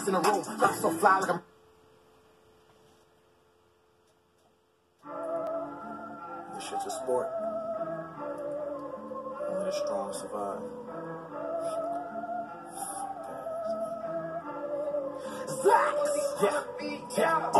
Highest in the room. I'm so fly like I'm. This shit's a sport. Only the strong survive. Yeah, yeah,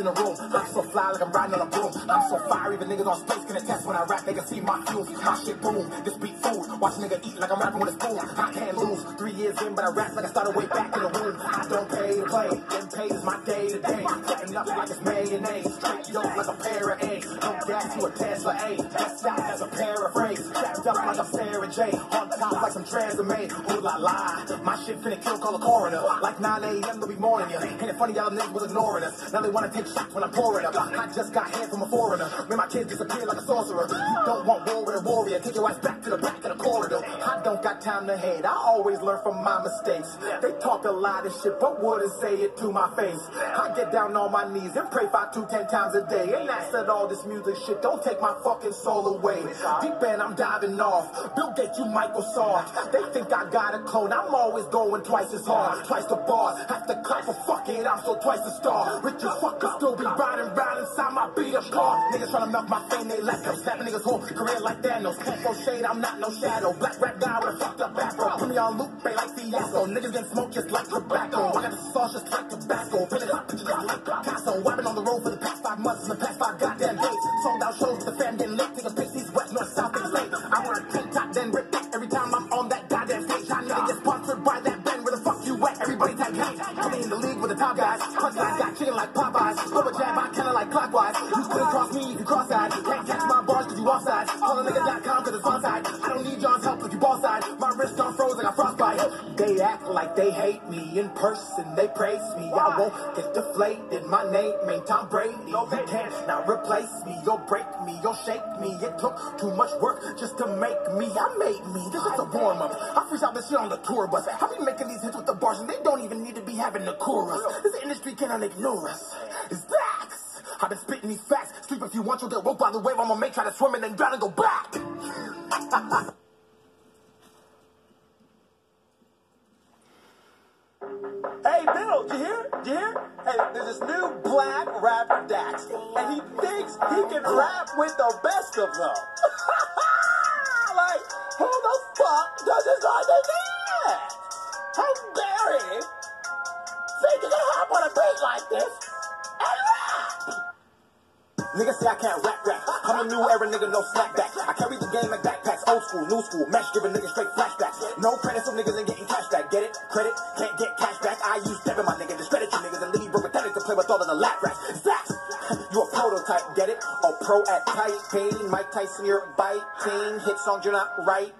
in the room. I'm so fly like I'm riding on a broom. I'm so fire, even niggas on space can attest when I rap. They can see my fumes. My shit boom. This beat food. Watch nigga eat like I'm rapping with a spoon. I can't lose. Three years in, but I rap like I started way back in the womb. I don't pay to play. Getting paid is my day to day. Cutting up like it's mayonnaise. Straight dope like a pair of A's. No gas to a Tesla A. Just out as a paraphrase. Strapped up like I'm Sarah J. Transamade. Ooh la la. My shit finna kill, call a coroner. Like 9 a.m. they'll be mourning you. Ain't it funny y'all niggas was ignoring us? Now they wanna take shots when I'm pouring up. I just got hair from a foreigner. Man, my kids disappear like a sorcerer. You don't want war with a warrior. Take your ass back to the back of the corridor. I don't got time to hate. I always learn from my mistakes. They talk a lot of shit, but wouldn't say it to my face. I get down on my knees and pray five to ten times a day. And I said all this music shit. Don't take my fucking soul away. Deep end, I'm diving off. Bill Gates, you Microsoft. They think I got a clone. I'm always going twice as hard. Twice the bars. Have to clap for fuck it. I'm so twice the star. Rich as fuck, still be riding round inside my beat up car. Niggas tryna melt my fame, they left them. Snapping niggas whole career like Thanos. Can't throw shade, I'm not no shadow. Black rap guy with a fucked up afro. Put me on loop, they like fiasco. Niggas getting smoked just like tobacco. I got the sauce just like tobacco. Feeling hot, bitches just like Picasso. I've been on the road for the past five months, in the past five goddamn days. Sold out shows the fam getting lit. Taking pics, east, Everybody tag hey. Coming in the league with the top guys. Punchline got chicken like Popeyes. Rubber jab, I kinda like clockwise. You couldn't cross me if you cross-eyed. Can't catch my bars cause you offside. Call a nigga.com cause it's fun side. I don't need John's help if you ball side. Act like they hate me in person. They praise me. I won't get deflated. My name ain't Tom Brady. No, You can't now replace me. You'll break me. You'll shake me. It took too much work just to make me. I made me. This is a warm up. I freestyle this shit on the tour bus. I be making these hits with the bars and they don't even need to be having the chorus. This industry cannot ignore us. It's that. I've been spitting these facts. Sleep if you want, you'll get woke by the wave. I'ma make try to swim and then drown and go back. with the best of them. like, who the fuck does this he is? How dare he think he can hop on a beat like this and rap? Niggas say I can't rap rap. I'm a new era nigga, no snapback. I carry the game like backpacks, old school, new school, mesh giving niggas straight flashbacks. No credit, so niggas ain't getting cash back. Get it? Credit? Can't get cash back. I use stepping my nigga, discredit you niggas and leave you pathetic to play with all of the lap rats. Zach, you a prototype, get it? Pro at typing. Mike Tyson, you're biting. Hit songs you're not writing.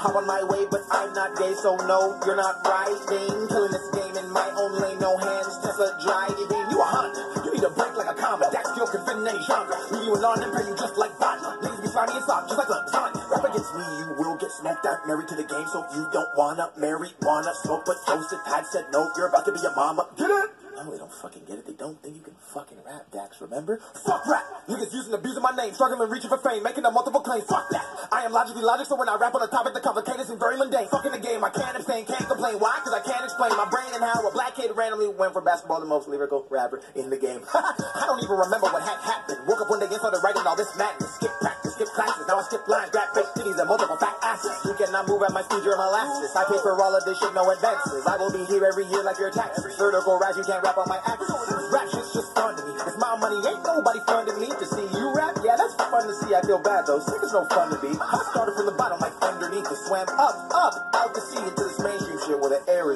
Hop on my way, but I'm not gay, so no, you're not writing. Killing this game in my own lane, no hands, Tesla driving. You a hunt, you need a break like a combat. That skill can fit in any genre. Leave you alone and pay you just like vodka. Niggas be slimy and soft, just like lasagna. Rap against me, you will get smoked out. Married to the game, so you don't wanna marry, wanna smoke, but Joseph Had said no, you're about to be a mama. Get it? No, they don't fucking get it. They don't think you can fucking rap, Dax, remember? Fuck rap! Niggas using abusing my name, struggling reaching for fame, making a multiple claims. Fuck that! I am logically logic, so when I rap on a topic, the complicated seem very mundane. Fucking the game, I can't abstain, can't complain. Why? Cause I can't explain my brain and how a black kid randomly went from basketball the most lyrical rapper in the game. I don't even remember what had happened. Woke up one day and started writing all this madness. Skip practice, skip classes, now I skip lines, rap fake titties and multiple fat asses. You cannot move at my speed, you're molasses. I pay for all of this shit, no advances. I will be here every year like your taxes. Vertical rise, you can't rap on my axis. Rap shit's just fun to me. It's my money, ain't nobody funding me. To see you rap, yeah, that's fun to see. I feel bad though. Singing's no fun to be. I started from the bottom like underneath the swam up, up, out to sea into this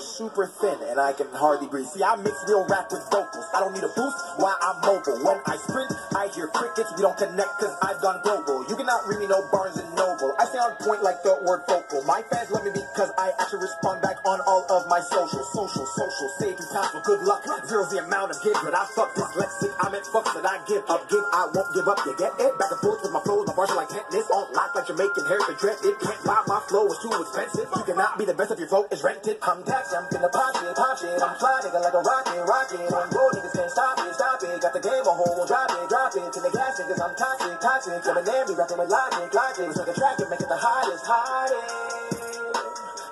super thin and I can hardly breathe. See, I mix real rap with vocals. I don't need a boost while I'm mobile. When I sprint, I hear crickets. We don't connect cause I've gone global. You cannot read me no Barnes and Noble. I stay on point like the word vocal. My fans love me because I actually respond back on all of my social, social, social. Save you time for good luck. Zero's the amount of give that I fuck dyslexic. I meant fucks that I give up. Give, I won't give up. You get it? Back and forth with my flows. Are like tennis. On lock like Jamaican hair. The dread. It can't buy my flow. It's too expensive. You cannot be the best if your vote is rented. I'm Dax. I'm finna pop shit, pop shit. I'm fly nigga like a rocket, rocket. On road niggas can't stop it, stop it. Got the game on hold. Won't drop it, drop it. To the gas niggas I'm toxic, toxic. In, be rapping with logic, logic. So the track and make it the hottest, hottest.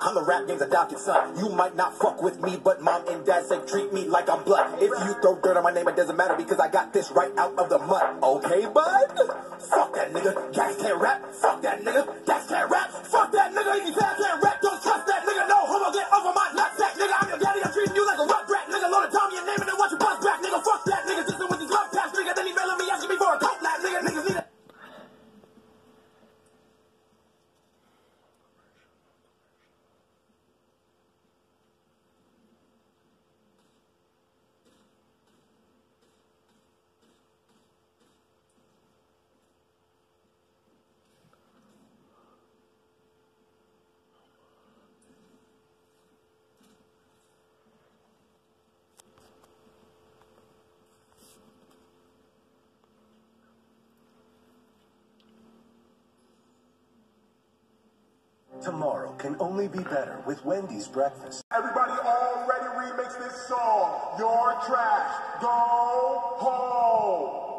I'm the rap game's adopted son. You might not fuck with me, but mom and dad say treat me like I'm blood. If you throw dirt on my name, it doesn't matter because I got this right out of the mud. Okay, bud? Fuck that nigga. Gas can't rap. Fuck that nigga. Gas can't rap. Fuck that nigga. You can't rap, don't trust that nigga. No homo, get off of my nutsack, nigga. I'm your daddy. I'm treating you like a rug rat, nigga. Load a Tommy and name it and watch your buzz back, nigga. Fuck that nigga. Just with his love pass, nigga. Then he mailing me asking me for a coat lap, nigga. Niggas need a Tomorrow can only be better with Wendy's breakfast. Everybody already remix this song. You're trash. Go home.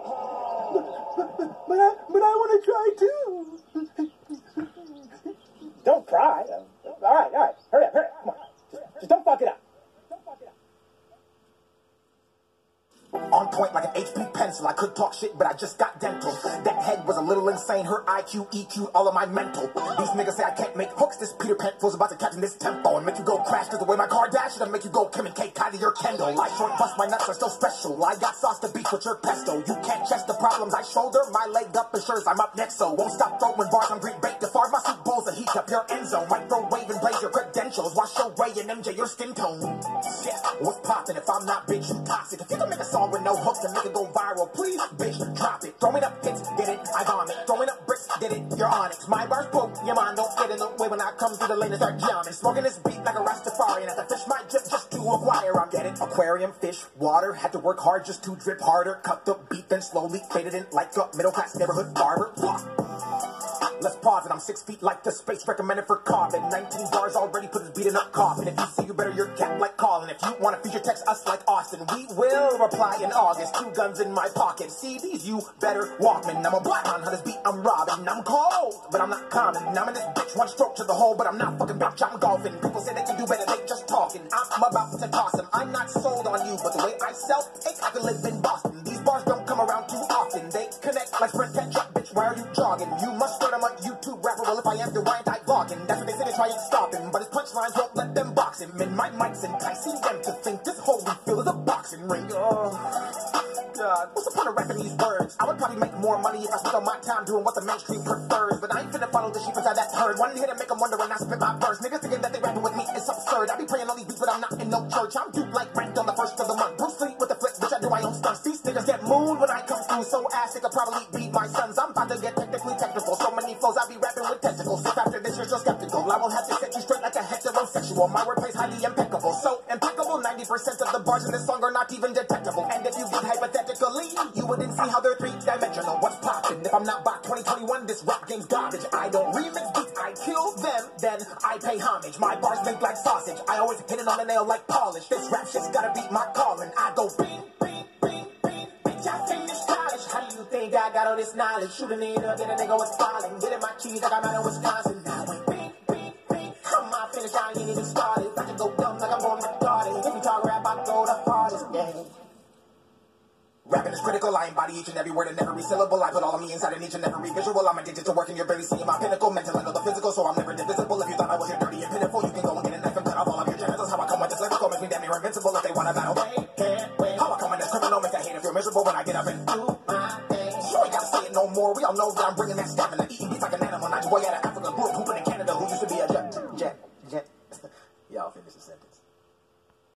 But I, but I want to try too. don't cry. All right, all right. Hurry up, hurry up. Come on. Just, just don't fuck it up. On point like an HB pencil. I could talk shit, but I just got dental. That head was a little insane. Her IQ, EQ, all of my mental. These niggas say I can't make hooks. This Peter Pan feels about to catch in this tempo and make you go crash. Cause the way my car dash, it'll make you go Kim and K, Kylie or Kendall. I short bust, my nuts are still special. I got sauce to beat with your pesto. You can't chest the problems I shoulder. My leg up ensures I'm up next, so won't stop throwing bars. I'm Greek baked. Defarge my soup and heat up your end zone. Microwave and blaze your credentials. Wash your way and MJ your skin tone. Shit, what's poppin' if I'm not bitch? You toxic. If you can make a song with no hooks and make it go viral, please, bitch, drop it. Throwing up hits, get it, I vomit. Throwing up bricks, get it, you're onyx. My bars broke, your mind don't get in the way when I come through the lane and start jamming. Smoking this beat like a Rastafarian. Have to fish my drip just to acquire. I'm getting aquarium, fish, water. Had to work hard just to drip harder. Cut the beat, then slowly faded in like a middle class neighborhood barber. Let's pause it. I'm six feet like the space recommended for carbon. 19 bars already put his beating up coffin. If you see you better, your cat like calling. If you want to feature text us like Austin, we will reply in August. Two guns in my pocket. These, you better walkman. I'm a black man, how this beat I'm robbing. I'm cold, but I'm not common. I'm in this bitch, one stroke to the hole, but I'm not fucking bitch. I'm golfing. People say they can do better, they just talking. I'm about to toss them. I'm not sold on you, but the way I sell, take I can live in Boston. Punchlines won't let them box him. And my mic's enticing them to think this whole refill is a boxing ring. Oh. God, what's the point of rapping these words? I would probably make more money if I spent all my time doing what the mainstream prefers. But I ain't finna follow the sheep inside that herd. One hit and make them wonder when I spit my verse. Niggas thinking that they rapping with me is absurd. I be praying on these beats, but I'm not in no church. I'm duped like ranked on the first of the month. Bruce Lee with the flip, which I do my own stunts. These niggas get mooned when I come through. So ass they could probably beat my sons. I'm about to get heterosexual. My wordplay's highly impeccable. So impeccable, 90% of the bars in this song are not even detectable. And if you get hypothetically, you wouldn't see how they're three dimensional. What's poppin'? If I'm not by 2021, this rap game's garbage. I don't remix beats, I kill them, then I pay homage. My bars make like sausage. I always hit it on the nail like polish. This rap shit's gotta beat my calling. I go bing, bing, bing, bing, bitch. I finished college. How do you think I got all this knowledge? Shooting it up, get a nigga was falling. Getting my keys like I'm out in Wisconsin. Now I'm not finished, I started. I can go dumb like I'm born retarded. If you talk rap, I go the hardest. Yeah. Rapping is critical, I embody each and every word and every syllable. I put all of me inside in each and every visual. I'm addicted to working, you're barely seeing my pinnacle. Mental and the physical, so I'm never divisible. If you thought I was here dirty and pitiful, you can go and get a knife and cut off all of your genitals. How I come with this lyrical makes me damn near invincible. If they wanna battle, wait, can't wait. How I come in this criminal makes the hater feel miserable when I get up and do my thing. You ain't gotta say it no more. We all know that I'm bringing that stamina.